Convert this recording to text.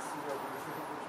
Yeah.